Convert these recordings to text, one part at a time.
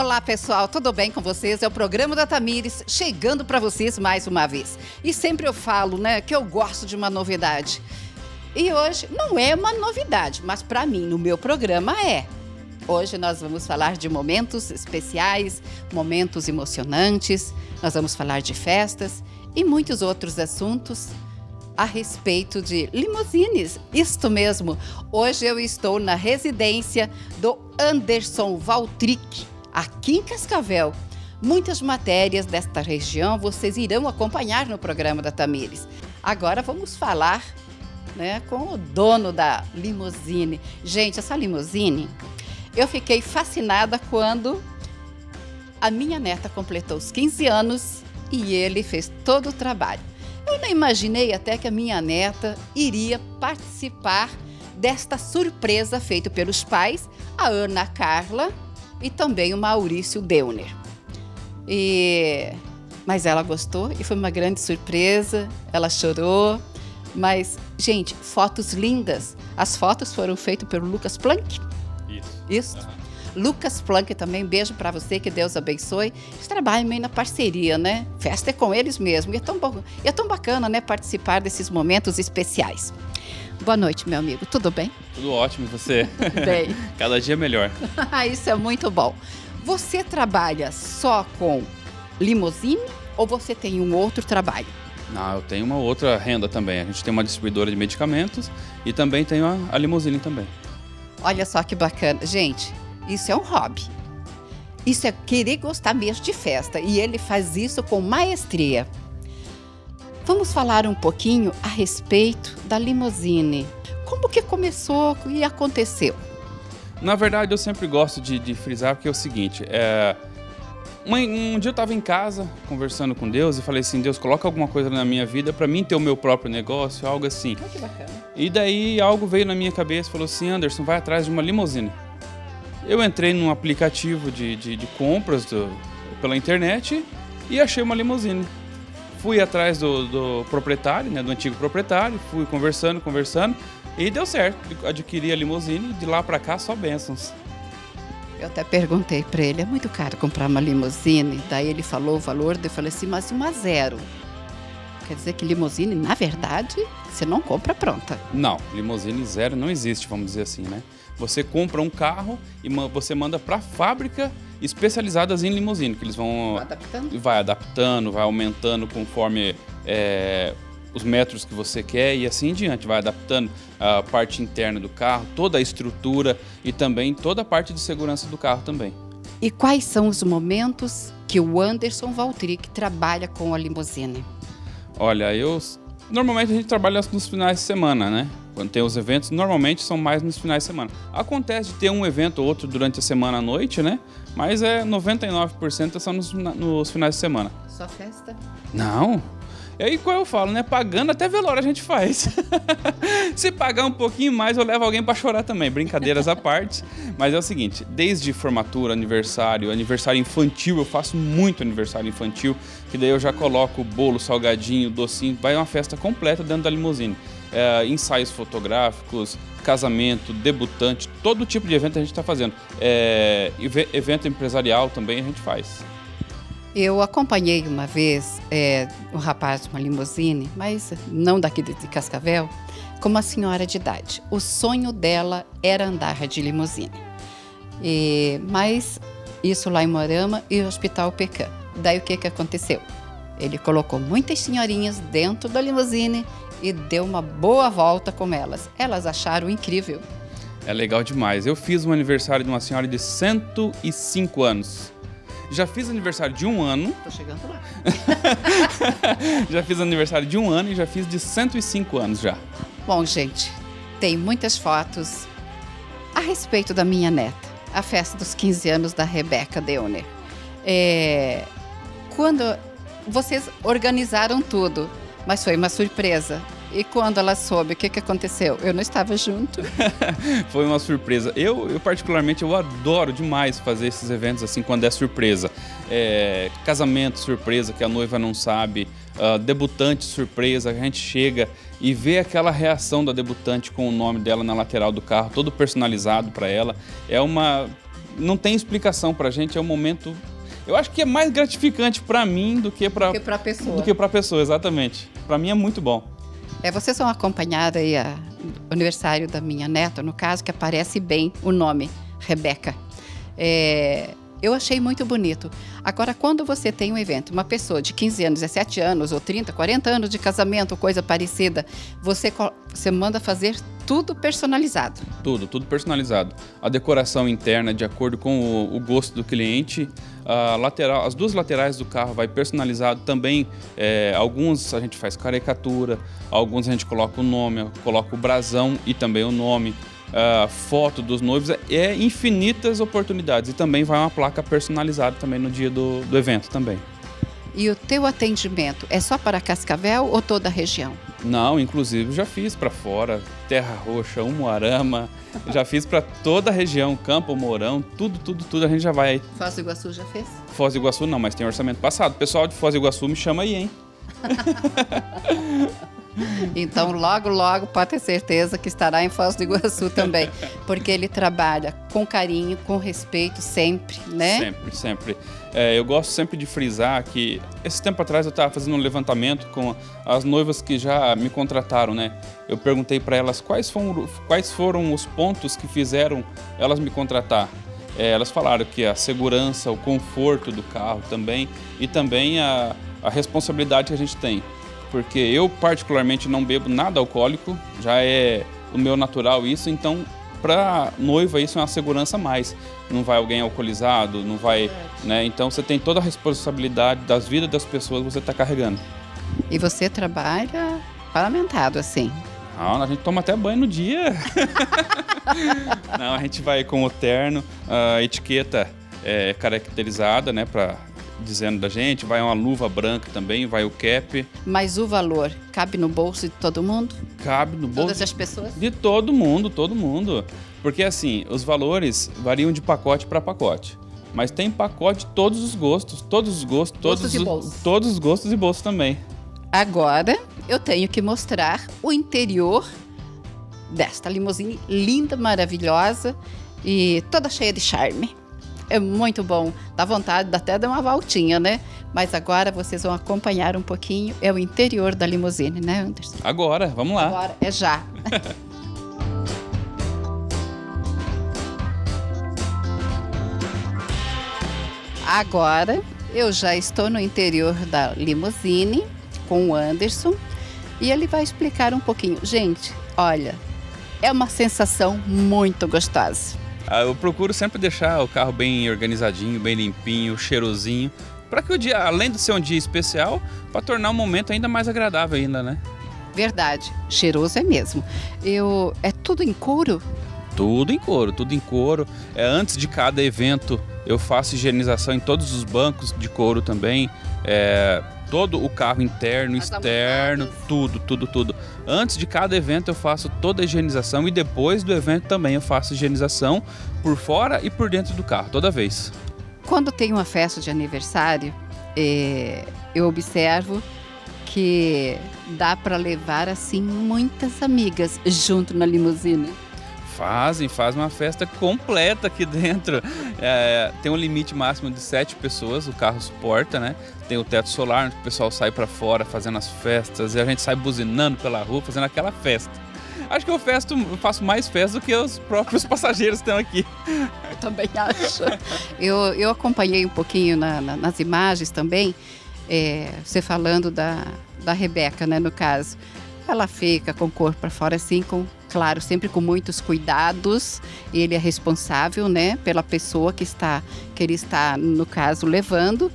Olá, pessoal, tudo bem com vocês? É o programa da Tamires chegando para vocês mais uma vez. E sempre eu falo, né, que eu gosto de uma novidade. E hoje não é uma novidade, mas para mim, no meu programa é. Hoje nós vamos falar de momentos especiais, momentos emocionantes, nós vamos falar de festas e muitos outros assuntos a respeito de limousines. Isto mesmo. Hoje eu estou na residência do Anderson Valtric, aqui em Cascavel. Muitas matérias desta região vocês irão acompanhar no programa da Tamires. Agora vamos falar né, com o dono da limusine. Gente, essa limusine, eu fiquei fascinada quando a minha neta completou os 15 anos e ele fez todo o trabalho. Eu não imaginei até que a minha neta iria participar desta surpresa feita pelos pais, a Ana Carla e também o Maurício Deuner. E mas ela gostou e foi uma grande surpresa. Ela chorou, mas gente, fotos lindas. As fotos foram feitas pelo Lucas Planck. Isso. Isso. Uhum. Lucas Planck também, beijo para você, que Deus abençoe. Eles trabalham meio na parceria, né? Festa é com eles mesmo. E é tão, bom, e é tão bacana, né, participar desses momentos especiais. Boa noite, meu amigo. Tudo bem? Tudo ótimo, e você? Bem. Cada dia melhor. Isso é muito bom. Você trabalha só com limusine ou você tem um outro trabalho? Não, eu tenho uma outra renda também. A gente tem uma distribuidora de medicamentos e também tenho a, a limusine também. Olha só que bacana. Gente, isso é um hobby. Isso é querer gostar mesmo de festa. E ele faz isso com maestria. Vamos falar um pouquinho a respeito da limusine. Como que começou e aconteceu? Na verdade, eu sempre gosto de, de frisar porque é o seguinte: é, um, um dia eu estava em casa conversando com Deus e falei assim: Deus, coloca alguma coisa na minha vida para mim ter o meu próprio negócio, algo assim. Oh, que bacana. E daí algo veio na minha cabeça e falou assim: Anderson, vai atrás de uma limusine. Eu entrei num aplicativo de, de, de compras do, pela internet e achei uma limusine. Fui atrás do, do proprietário, né, do antigo proprietário, fui conversando, conversando e deu certo. Adquiri a limusine e de lá para cá só bênçãos. Eu até perguntei para ele, é muito caro comprar uma limusine? Daí ele falou o valor, eu falei assim, mas uma zero. Quer dizer que limusine, na verdade, você não compra pronta. Não, limusine zero não existe, vamos dizer assim, né? Você compra um carro e você manda para a fábrica especializadas em limusine, que eles vão adaptando, vai, adaptando, vai aumentando conforme é, os metros que você quer e assim em diante, vai adaptando a parte interna do carro, toda a estrutura e também toda a parte de segurança do carro também. E quais são os momentos que o Anderson Valtric trabalha com a limusine? Olha, eu normalmente a gente trabalha nos finais de semana, né? Quando tem os eventos, normalmente são mais nos finais de semana. Acontece de ter um evento ou outro durante a semana à noite, né? Mas é 99% são nos, nos finais de semana. Só festa? Não. E aí, qual eu falo, né? Pagando até velório a gente faz. Se pagar um pouquinho mais, eu levo alguém para chorar também. Brincadeiras à parte. Mas é o seguinte: desde formatura, aniversário, aniversário infantil, eu faço muito aniversário infantil, que daí eu já coloco bolo, salgadinho, docinho, vai uma festa completa dentro da limusine. É, ensaios fotográficos, casamento, debutante, todo tipo de evento a gente está fazendo. É, evento empresarial também a gente faz. Eu acompanhei uma vez é, um rapaz de uma limusine, mas não daqui de Cascavel, com uma senhora de idade. O sonho dela era andar de limusine. E, mas isso lá em Morama e o Hospital Pecan. Daí o que, que aconteceu? Ele colocou muitas senhorinhas dentro da limusine e deu uma boa volta com elas. Elas acharam incrível. É legal demais. Eu fiz um aniversário de uma senhora de 105 anos. Já fiz aniversário de um ano. Tô chegando lá. já fiz aniversário de um ano e já fiz de 105 anos já. Bom, gente, tem muitas fotos a respeito da minha neta, a festa dos 15 anos da Rebeca Deuner. É, quando vocês organizaram tudo, mas foi uma surpresa. E quando ela soube, o que, que aconteceu? Eu não estava junto. Foi uma surpresa. Eu, eu, particularmente, eu adoro demais fazer esses eventos assim quando é surpresa. É, casamento surpresa que a noiva não sabe, uh, debutante surpresa, a gente chega e vê aquela reação da debutante com o nome dela na lateral do carro, todo personalizado para ela. É uma não tem explicação pra gente, é um momento eu acho que é mais gratificante para mim do que para do que para pessoa. Do que para pessoa, exatamente. Para mim é muito bom. É, vocês vão acompanhar aí a, o aniversário da minha neta, no caso, que aparece bem o nome, Rebeca. É, eu achei muito bonito. Agora, quando você tem um evento, uma pessoa de 15 anos, 17 anos, ou 30, 40 anos de casamento, coisa parecida, você, você manda fazer tudo personalizado. Tudo, tudo personalizado. A decoração interna, de acordo com o, o gosto do cliente. A lateral, as duas laterais do carro vai personalizado também. É, alguns a gente faz caricatura, alguns a gente coloca o nome, coloca o brasão e também o nome uh, foto dos noivos, é infinitas oportunidades. E também vai uma placa personalizada também no dia do, do evento também. E o teu atendimento é só para Cascavel ou toda a região? Não, inclusive já fiz para fora, Terra Roxa, Umuarama, já fiz para toda a região, Campo Mourão, tudo, tudo, tudo a gente já vai. Foz do Iguaçu já fez? Foz do Iguaçu não, mas tem orçamento passado. O pessoal de Foz do Iguaçu me chama aí, hein? Então, logo, logo, pode ter certeza que estará em Foz do Iguaçu também, porque ele trabalha com carinho, com respeito, sempre, né? Sempre, sempre. É, eu gosto sempre de frisar que, esse tempo atrás, eu estava fazendo um levantamento com as noivas que já me contrataram, né? Eu perguntei para elas quais foram, quais foram os pontos que fizeram elas me contratar. É, elas falaram que a segurança, o conforto do carro também e também a, a responsabilidade que a gente tem porque eu particularmente não bebo nada alcoólico, já é o meu natural isso, então para noiva isso é uma segurança a mais. Não vai alguém alcoolizado, não vai, né? Então você tem toda a responsabilidade das vidas das pessoas que você está carregando. E você trabalha parlamentado assim? Não, a gente toma até banho no dia. não, a gente vai com o terno, a etiqueta é caracterizada, né, para dizendo da gente, vai uma luva branca também, vai o cap. Mas o valor cabe no bolso de todo mundo? Cabe no bolso. Todas as pessoas? De todo mundo, todo mundo. Porque assim, os valores variam de pacote para pacote. Mas tem pacote de todos os gostos, todos os gostos, todos, gostos os, todos os gostos e bolsos também. Agora eu tenho que mostrar o interior desta limusine linda, maravilhosa e toda cheia de charme é muito bom. Dá vontade até dar uma voltinha, né? Mas agora vocês vão acompanhar um pouquinho. É o interior da limusine, né, Anderson? Agora, vamos lá. Agora, é já. agora eu já estou no interior da limusine com o Anderson e ele vai explicar um pouquinho. Gente, olha, é uma sensação muito gostosa. Ah, eu procuro sempre deixar o carro bem organizadinho, bem limpinho, cheirosinho, para que o dia, além de ser um dia especial, para tornar o momento ainda mais agradável ainda, né? Verdade, cheiroso é mesmo. Eu é tudo em couro? Tudo em couro, tudo em couro. É antes de cada evento eu faço higienização em todos os bancos de couro também. É, todo o carro interno, As externo, tudo, tudo, tudo. Antes de cada evento eu faço toda a higienização e depois do evento também eu faço higienização por fora e por dentro do carro, toda vez. Quando tem uma festa de aniversário, é, eu observo que dá para levar assim muitas amigas junto na limusine. Fazem, fazem uma festa completa aqui dentro. É, tem um limite máximo de sete pessoas, o carro suporta, né? Tem o teto solar, onde o pessoal sai para fora fazendo as festas e a gente sai buzinando pela rua, fazendo aquela festa. Acho que eu, festo, eu faço mais festa do que os próprios passageiros estão aqui. Eu também acho. Eu, eu acompanhei um pouquinho na, na, nas imagens também, é, você falando da, da Rebeca, né, no caso. Ela fica com o corpo para fora assim, com claro, sempre com muitos cuidados. Ele é responsável, né, pela pessoa que está que ele está no caso levando.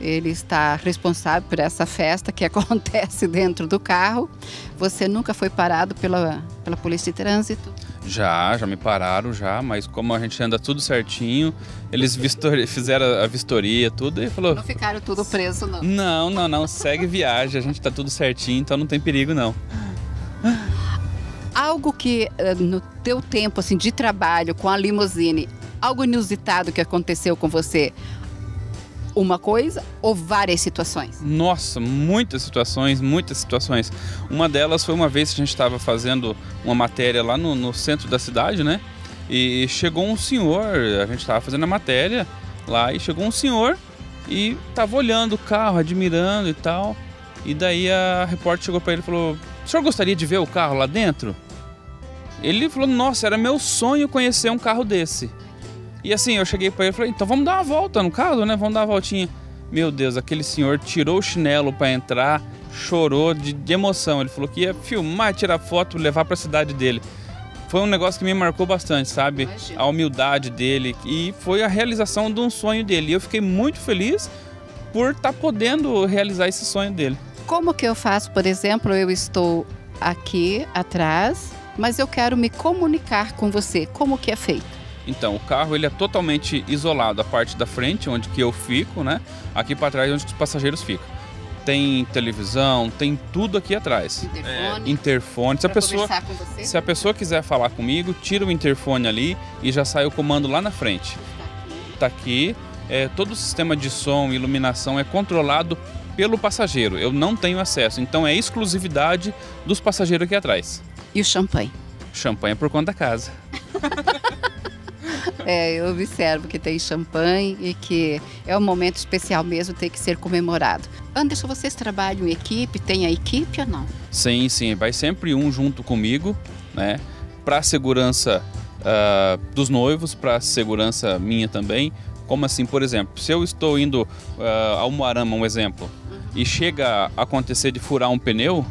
Ele está responsável por essa festa que acontece dentro do carro. Você nunca foi parado pela, pela polícia de trânsito? Já, já me pararam já, mas como a gente anda tudo certinho, eles vistori fizeram a vistoria, tudo e falou. Não ficaram tudo preso, não? Não, não, não. Segue viagem, a gente tá tudo certinho, então não tem perigo não algo que eh, no teu tempo assim de trabalho com a limusine, algo inusitado que aconteceu com você? Uma coisa ou várias situações? Nossa, muitas situações, muitas situações. Uma delas foi uma vez que a gente estava fazendo uma matéria lá no, no centro da cidade, né? E chegou um senhor, a gente estava fazendo a matéria lá, e chegou um senhor e tava olhando o carro, admirando e tal. E daí a repórter chegou para ele e falou: O senhor gostaria de ver o carro lá dentro? Ele falou: Nossa, era meu sonho conhecer um carro desse. E assim, eu cheguei para ele e falei: Então vamos dar uma volta no carro, né? Vamos dar uma voltinha. Meu Deus, aquele senhor tirou o chinelo para entrar, chorou de, de, emoção. Ele falou que ia filmar, tirar foto, levar para a cidade dele. Foi um negócio que me marcou bastante, sabe? Imagina. A humildade dele e foi a realização de um sonho dele. E eu fiquei muito feliz por estar tá podendo realizar esse sonho dele. Como que eu faço, por exemplo, eu estou aqui atrás, mas eu quero me comunicar com você. Como que é feito? Então, o carro ele é totalmente isolado, a parte da frente, onde que eu fico, né? Aqui para trás, onde os passageiros ficam. Tem televisão, tem tudo aqui atrás. Interfone. É, interfone. Se a, pessoa, se a pessoa quiser falar comigo, tira o interfone ali e já sai o comando lá na frente. Está aqui. É, todo o sistema de som e iluminação é controlado pelo passageiro. Eu não tenho acesso. Então é exclusividade dos passageiros aqui atrás. E o champanhe? Champanhe é por conta da casa. É, eu observo que tem champanhe e que é um momento especial mesmo, tem que ser comemorado. Anderson, vocês trabalham em equipe? Tem a equipe ou não? Sim, sim. Vai sempre um junto comigo, né? Para a segurança uh, dos noivos, para a segurança minha também. Como assim, por exemplo, se eu estou indo uh, ao Moarama, um exemplo, e chega a acontecer de furar um pneu,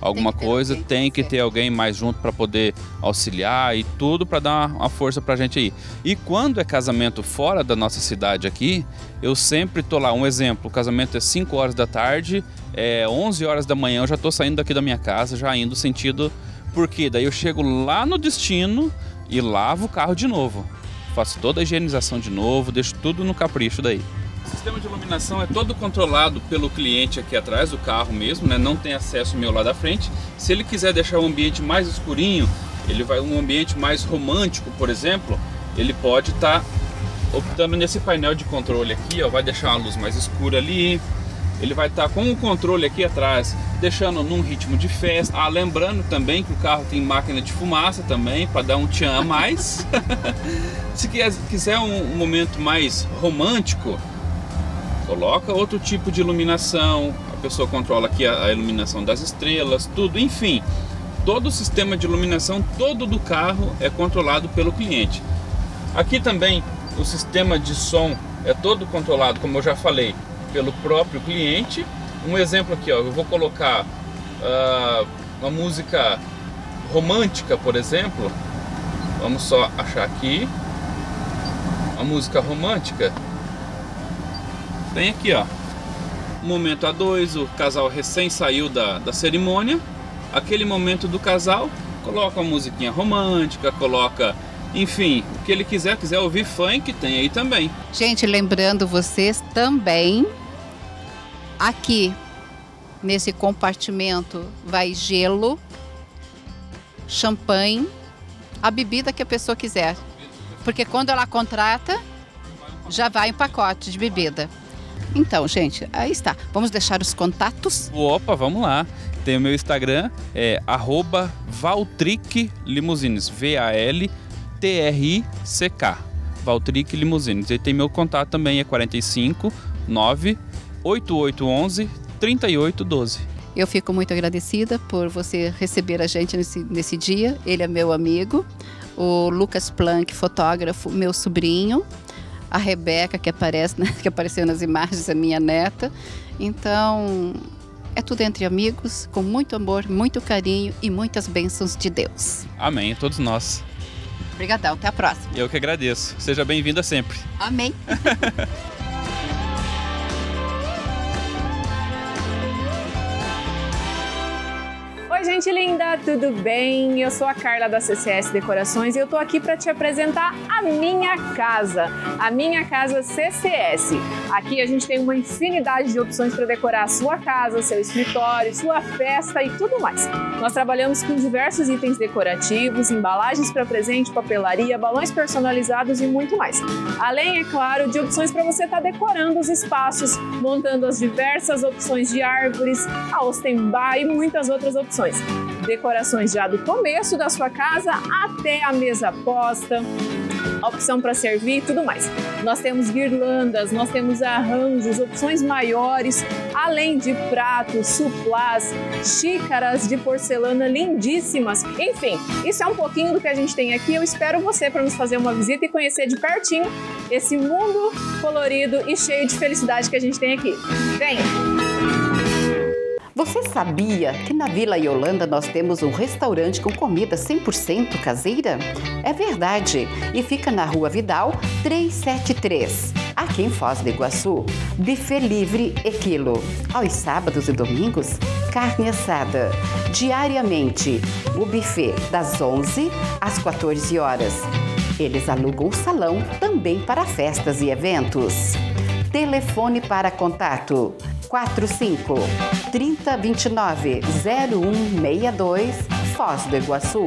alguma tem coisa, tem que ter alguém mais junto para poder auxiliar e tudo para dar uma força para a gente aí. E quando é casamento fora da nossa cidade aqui, eu sempre tô lá. Um exemplo, o casamento é 5 horas da tarde, é 11 horas da manhã, eu já tô saindo daqui da minha casa, já indo sentido porque daí eu chego lá no destino e lavo o carro de novo. Faço toda a higienização de novo, deixo tudo no capricho daí. O sistema de iluminação é todo controlado pelo cliente aqui atrás do carro mesmo, né? não tem acesso meu lá da frente. Se ele quiser deixar o ambiente mais escurinho, ele vai um ambiente mais romântico, por exemplo, ele pode estar tá optando nesse painel de controle aqui, ó, vai deixar uma luz mais escura ali. Ele vai estar tá com o controle aqui atrás, deixando num ritmo de festa. Ah, lembrando também que o carro tem máquina de fumaça também, para dar um tchan a mais. Se quiser um momento mais romântico, coloca outro tipo de iluminação, a pessoa controla aqui a, a iluminação das estrelas, tudo, enfim. Todo o sistema de iluminação, todo do carro é controlado pelo cliente. Aqui também o sistema de som é todo controlado, como eu já falei, pelo próprio cliente. Um exemplo aqui, ó, eu vou colocar uh, uma música romântica, por exemplo. Vamos só achar aqui. Uma música romântica tem aqui, ó. Momento a dois, o casal recém saiu da, da cerimônia. Aquele momento do casal, coloca uma musiquinha romântica, coloca enfim, o que ele quiser, quiser ouvir funk, tem aí também. Gente, lembrando vocês também, aqui nesse compartimento vai gelo, champanhe, a bebida que a pessoa quiser. Porque quando ela contrata, já vai em pacote de bebida. Então, gente, aí está. Vamos deixar os contatos? Opa, vamos lá. Tem o meu Instagram, é Valtric Limousines, V-A-L-T-R-I-C-K. Valtric Limousines. E tem meu contato também, é 45 9 8811 3812. Eu fico muito agradecida por você receber a gente nesse, nesse dia. Ele é meu amigo. O Lucas Planck, fotógrafo, meu sobrinho a Rebeca, que aparece, né, que apareceu nas imagens, a minha neta. Então, é tudo entre amigos, com muito amor, muito carinho e muitas bênçãos de Deus. Amém, todos nós. Obrigadão, até a próxima. Eu que agradeço. Seja bem-vinda sempre. Amém. gente linda, tudo bem? Eu sou a Carla da CCS Decorações e eu tô aqui para te apresentar a minha casa, a minha casa CCS. Aqui a gente tem uma infinidade de opções para decorar a sua casa, seu escritório, sua festa e tudo mais. Nós trabalhamos com diversos itens decorativos, embalagens para presente, papelaria, balões personalizados e muito mais. Além, é claro, de opções para você estar tá decorando os espaços, montando as diversas opções de árvores, a Ostenbar e muitas outras opções. Decorações já do começo da sua casa até a mesa posta, opção para servir e tudo mais. Nós temos guirlandas, nós temos arranjos, opções maiores, além de pratos, suplás, xícaras de porcelana lindíssimas. Enfim, isso é um pouquinho do que a gente tem aqui. Eu espero você para nos fazer uma visita e conhecer de pertinho esse mundo colorido e cheio de felicidade que a gente tem aqui. Venha! Você sabia que na Vila Yolanda nós temos um restaurante com comida 100% caseira? É verdade, e fica na Rua Vidal 373. Aqui em Foz do Iguaçu, buffet livre e quilo. Aos sábados e domingos, carne assada. Diariamente, o buffet das 11 às 14 horas. Eles alugam o salão também para festas e eventos. Telefone para contato 45 3029 0162 Foz do Iguaçu.